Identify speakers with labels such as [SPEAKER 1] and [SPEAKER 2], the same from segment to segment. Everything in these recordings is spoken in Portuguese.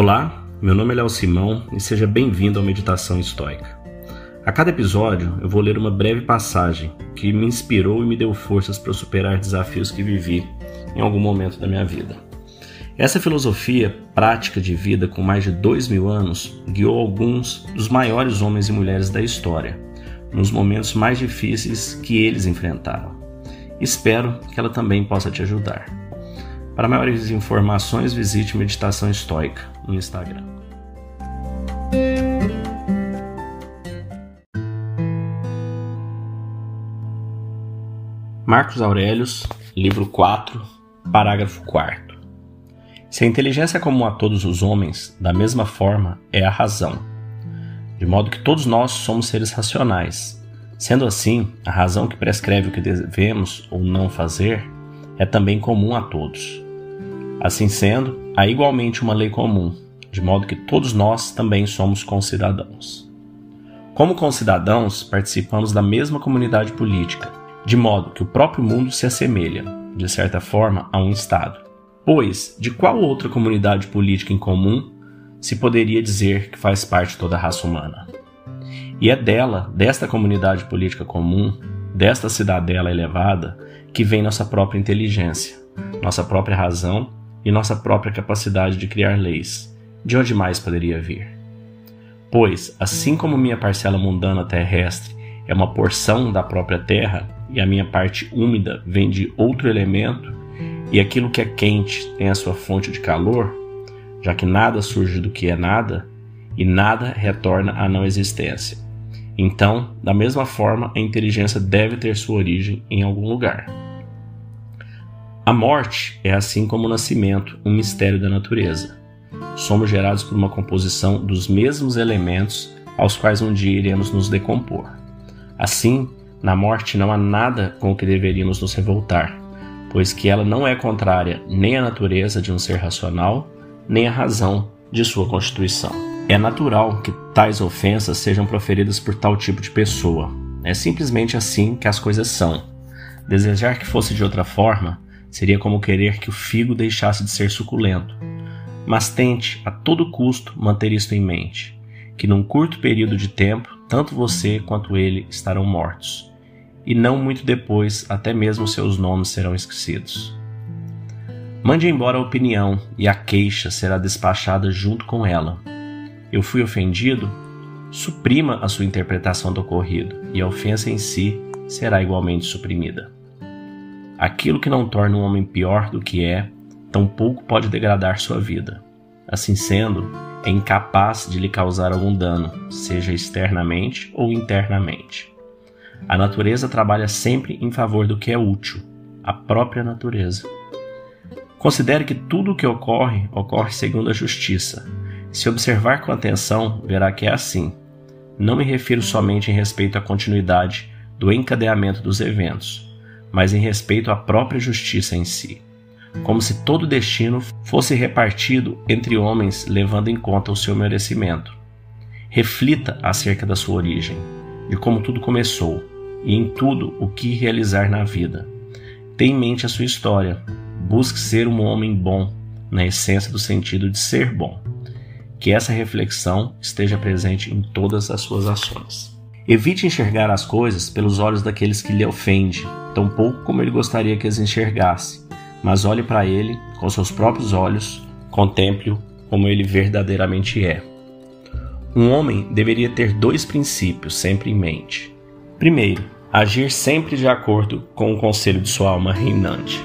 [SPEAKER 1] Olá, meu nome é Léo Simão e seja bem-vindo ao Meditação Estoica. A cada episódio eu vou ler uma breve passagem que me inspirou e me deu forças para superar desafios que vivi em algum momento da minha vida. Essa filosofia prática de vida com mais de dois mil anos guiou alguns dos maiores homens e mulheres da história, nos momentos mais difíceis que eles enfrentaram. Espero que ela também possa te ajudar. Para maiores informações, visite Meditação Estoica no Instagram. Marcos Aurelius, livro 4, parágrafo 4. Se a inteligência é comum a todos os homens, da mesma forma é a razão. De modo que todos nós somos seres racionais. Sendo assim, a razão que prescreve o que devemos ou não fazer é também comum a todos. Assim sendo, há igualmente uma lei comum, de modo que todos nós também somos concidadãos. Como concidadãos, participamos da mesma comunidade política, de modo que o próprio mundo se assemelha, de certa forma, a um Estado. Pois, de qual outra comunidade política em comum se poderia dizer que faz parte toda a raça humana? E é dela, desta comunidade política comum, desta cidadela elevada, que vem nossa própria inteligência, nossa própria razão e nossa própria capacidade de criar leis. De onde mais poderia vir? Pois, assim como minha parcela mundana terrestre é uma porção da própria terra, e a minha parte úmida vem de outro elemento, e aquilo que é quente tem a sua fonte de calor, já que nada surge do que é nada, e nada retorna à não existência. Então, da mesma forma, a inteligência deve ter sua origem em algum lugar. A morte é, assim como o nascimento, um mistério da natureza. Somos gerados por uma composição dos mesmos elementos aos quais um dia iremos nos decompor. Assim, na morte não há nada com o que deveríamos nos revoltar, pois que ela não é contrária nem à natureza de um ser racional, nem à razão de sua constituição. É natural que tais ofensas sejam proferidas por tal tipo de pessoa. É simplesmente assim que as coisas são. Desejar que fosse de outra forma seria como querer que o figo deixasse de ser suculento. Mas tente, a todo custo, manter isto em mente: que num curto período de tempo, tanto você quanto ele estarão mortos e não muito depois até mesmo seus nomes serão esquecidos. Mande embora a opinião e a queixa será despachada junto com ela. Eu fui ofendido? Suprima a sua interpretação do ocorrido e a ofensa em si será igualmente suprimida. Aquilo que não torna um homem pior do que é, tampouco pode degradar sua vida. Assim sendo, é incapaz de lhe causar algum dano, seja externamente ou internamente. A natureza trabalha sempre em favor do que é útil, a própria natureza. Considere que tudo o que ocorre, ocorre segundo a justiça. Se observar com atenção, verá que é assim. Não me refiro somente em respeito à continuidade do encadeamento dos eventos, mas em respeito à própria justiça em si, como se todo destino fosse repartido entre homens levando em conta o seu merecimento. Reflita acerca da sua origem de como tudo começou e em tudo o que realizar na vida. Tenha em mente a sua história. Busque ser um homem bom, na essência do sentido de ser bom. Que essa reflexão esteja presente em todas as suas ações. Evite enxergar as coisas pelos olhos daqueles que lhe ofendem, tão pouco como ele gostaria que as enxergasse, mas olhe para ele com seus próprios olhos, contemple-o como ele verdadeiramente é. Um homem deveria ter dois princípios sempre em mente. Primeiro, agir sempre de acordo com o conselho de sua alma reinante.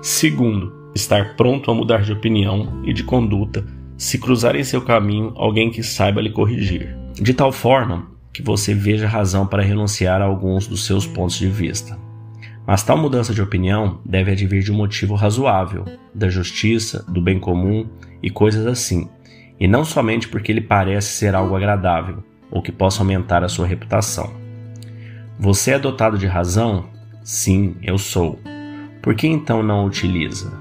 [SPEAKER 1] Segundo, estar pronto a mudar de opinião e de conduta se cruzar em seu caminho alguém que saiba lhe corrigir, de tal forma que você veja razão para renunciar a alguns dos seus pontos de vista. Mas tal mudança de opinião deve advir de um motivo razoável, da justiça, do bem comum e coisas assim, e não somente porque ele parece ser algo agradável ou que possa aumentar a sua reputação. Você é dotado de razão? Sim, eu sou. Por que então não a utiliza?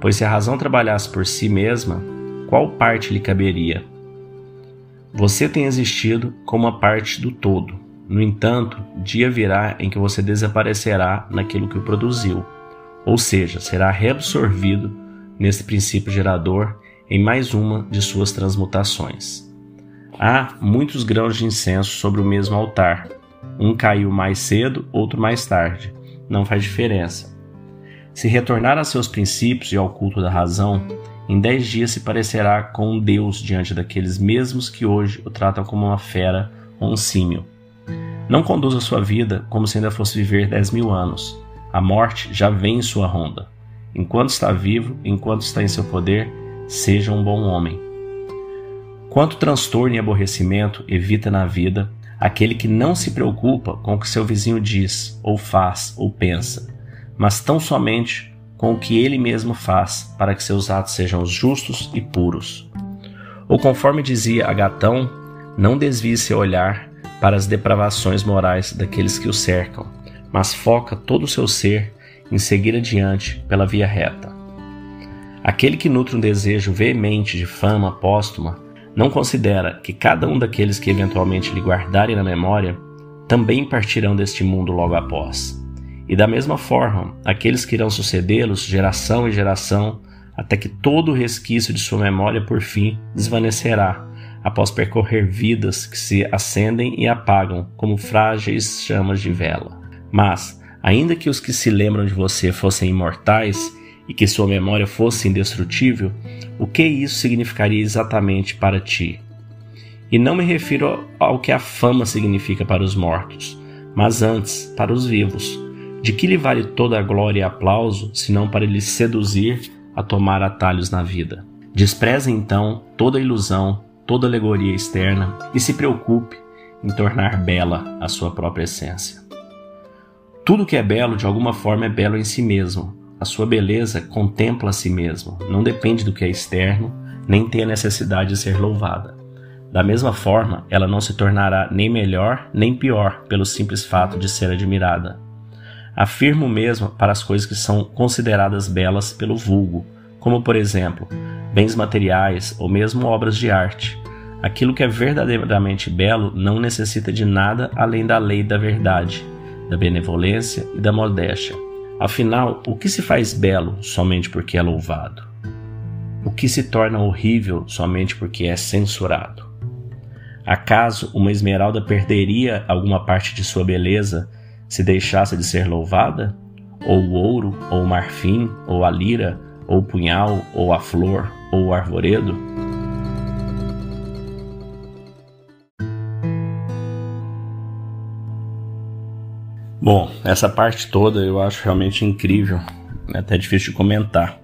[SPEAKER 1] Pois se a razão trabalhasse por si mesma, qual parte lhe caberia? Você tem existido como uma parte do todo. No entanto, dia virá em que você desaparecerá naquilo que o produziu, ou seja, será reabsorvido nesse princípio gerador em mais uma de suas transmutações. Há muitos grãos de incenso sobre o mesmo altar. Um caiu mais cedo, outro mais tarde. Não faz diferença. Se retornar a seus princípios e ao culto da razão, em dez dias se parecerá com um Deus diante daqueles mesmos que hoje o tratam como uma fera ou um símio. Não conduza sua vida como se ainda fosse viver dez mil anos. A morte já vem em sua ronda. Enquanto está vivo, enquanto está em seu poder, seja um bom homem. Quanto transtorno e aborrecimento evita na vida aquele que não se preocupa com o que seu vizinho diz, ou faz, ou pensa, mas tão somente com o que ele mesmo faz para que seus atos sejam justos e puros. Ou conforme dizia Agatão, não desvie seu olhar para as depravações morais daqueles que o cercam, mas foca todo o seu ser em seguir adiante pela via reta. Aquele que nutre um desejo veemente de fama póstuma não considera que cada um daqueles que eventualmente lhe guardarem na memória também partirão deste mundo logo após. E da mesma forma, aqueles que irão sucedê-los, geração em geração, até que todo o resquício de sua memória por fim desvanecerá, após percorrer vidas que se acendem e apagam como frágeis chamas de vela. Mas, ainda que os que se lembram de você fossem imortais e que sua memória fosse indestrutível, o que isso significaria exatamente para ti? E não me refiro ao que a fama significa para os mortos, mas antes para os vivos. De que lhe vale toda a glória e aplauso, senão para lhe seduzir a tomar atalhos na vida? Despreze então toda ilusão, toda alegoria externa e se preocupe em tornar bela a sua própria essência. Tudo que é belo, de alguma forma, é belo em si mesmo. A sua beleza contempla a si mesmo, não depende do que é externo, nem tem a necessidade de ser louvada. Da mesma forma, ela não se tornará nem melhor nem pior pelo simples fato de ser admirada. Afirmo mesmo para as coisas que são consideradas belas pelo vulgo, como por exemplo, bens materiais ou mesmo obras de arte. Aquilo que é verdadeiramente belo não necessita de nada além da lei da verdade da benevolência e da modéstia. Afinal, o que se faz belo somente porque é louvado? O que se torna horrível somente porque é censurado? Acaso uma esmeralda perderia alguma parte de sua beleza se deixasse de ser louvada? Ou o ouro, ou o marfim, ou a lira, ou punhal, ou a flor, ou o arvoredo? Bom, essa parte toda eu acho realmente incrível, é até difícil de comentar.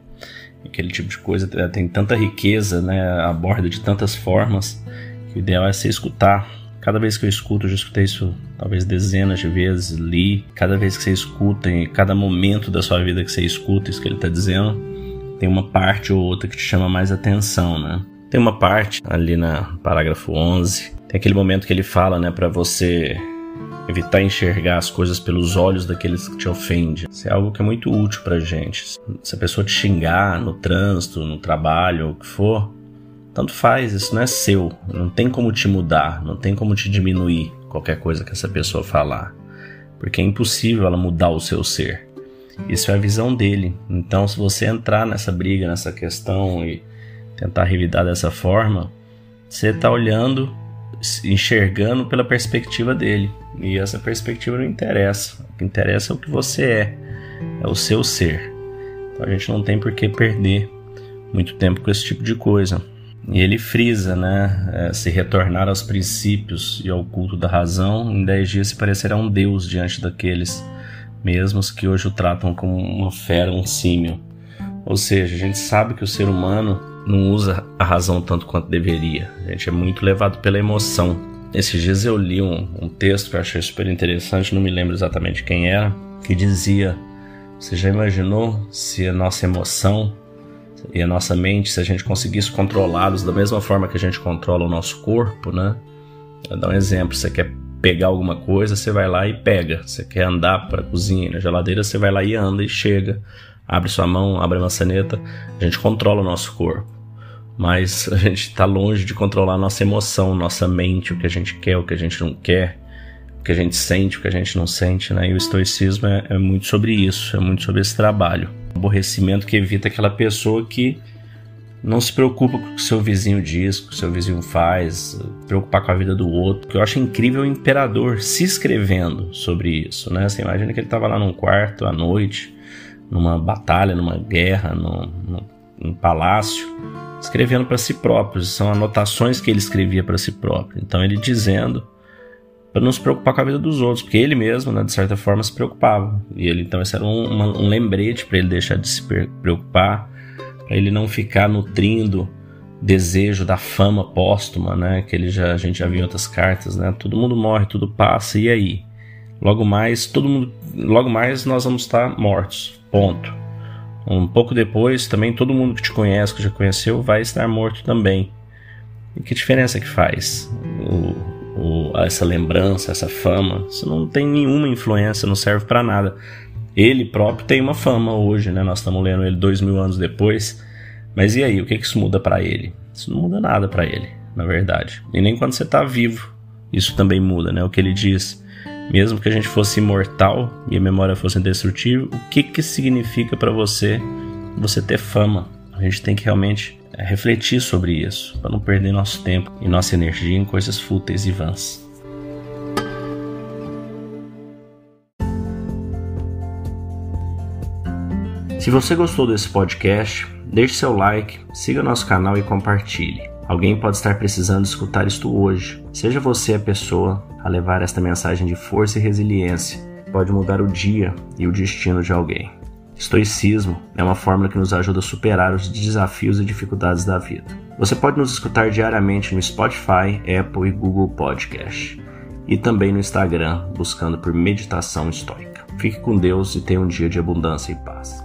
[SPEAKER 1] Aquele tipo de coisa tem tanta riqueza, né, aborda de tantas formas, que o ideal é você escutar. Cada vez que eu escuto, eu já escutei isso talvez dezenas de vezes, li. Cada vez que você escuta, em cada momento da sua vida que você escuta isso que ele está dizendo, tem uma parte ou outra que te chama mais atenção, né? Tem uma parte ali na parágrafo 11, tem aquele momento que ele fala, né, para você evitar enxergar as coisas pelos olhos daqueles que te ofendem. Isso é algo que é muito útil pra gente. Se a pessoa te xingar no trânsito, no trabalho, o que for, tanto faz, isso não é seu. Não tem como te mudar, não tem como te diminuir qualquer coisa que essa pessoa falar. Porque é impossível ela mudar o seu ser. Isso é a visão dele. Então, se você entrar nessa briga, nessa questão e tentar revidar dessa forma, você está olhando enxergando pela perspectiva dele. E essa perspectiva não interessa. O que interessa é o que você é, é o seu ser. Então a gente não tem por que perder muito tempo com esse tipo de coisa. E ele frisa, né? É, se retornar aos princípios e ao culto da razão, em dez dias se parecerá um Deus diante daqueles mesmos que hoje o tratam como uma fera, um símio. Ou seja, a gente sabe que o ser humano não usa a razão tanto quanto deveria. A gente é muito levado pela emoção. Esses dias eu li um, um texto que eu achei super interessante, não me lembro exatamente quem era, que dizia: Você já imaginou se a nossa emoção e a nossa mente, se a gente conseguisse controlá-los da mesma forma que a gente controla o nosso corpo, né? Vou dar um exemplo: você quer pegar alguma coisa, você vai lá e pega. Você quer andar para a cozinha, na geladeira, você vai lá e anda e chega. Abre sua mão, abre a maçaneta, a gente controla o nosso corpo mas a gente está longe de controlar nossa emoção, nossa mente, o que a gente quer, o que a gente não quer, o que a gente sente, o que a gente não sente, né? E o estoicismo é, é muito sobre isso, é muito sobre esse trabalho. Aborrecimento que evita aquela pessoa que Não se preocupa com o que seu vizinho diz, com o que seu vizinho faz, preocupar com a vida do outro. Que eu acho incrível o imperador se escrevendo sobre isso, né? Você imagina que ele estava lá num quarto à noite, numa batalha, numa guerra, num, num, num palácio, escrevendo para si próprio. São anotações que ele escrevia para si próprio. Então ele dizendo para não se preocupar com a vida dos outros, porque ele mesmo, né, de certa forma, se preocupava. E ele então esse era um, um lembrete para ele deixar de se preocupar, para ele não ficar nutrindo desejo da fama póstuma, né, que ele já a gente já viu em outras cartas, né? Todo mundo morre, tudo passa e aí? Logo mais, todo mundo, logo mais nós vamos estar mortos. Ponto. Um pouco depois, também todo mundo que te conhece, que já conheceu, vai estar morto também. E que diferença que faz? O, o, essa lembrança, essa fama, isso não tem nenhuma influência, não serve para nada. Ele próprio tem uma fama hoje, né? Nós estamos lendo ele dois mil anos depois. Mas e aí, o que, que isso muda para ele? Isso não muda nada para ele, na verdade. E nem quando você está vivo, isso também muda, né? O que ele diz, mesmo que a gente fosse imortal e a memória fosse indestrutível, o que que significa para você você ter fama? A gente tem que realmente é refletir sobre isso, para não perder nosso tempo e nossa energia em coisas fúteis e vãs. Se você gostou desse podcast, deixe seu like, siga nosso canal e compartilhe. Alguém pode estar precisando escutar isto hoje. Seja você a pessoa a levar esta mensagem de força e resiliência. Pode mudar o dia e o destino de alguém. Estoicismo é uma fórmula que nos ajuda a superar os desafios e dificuldades da vida. Você pode nos escutar diariamente no Spotify, Apple e Google Podcast. E também no Instagram, buscando por Meditação Estoica. Fique com Deus e tenha um dia de abundância e paz.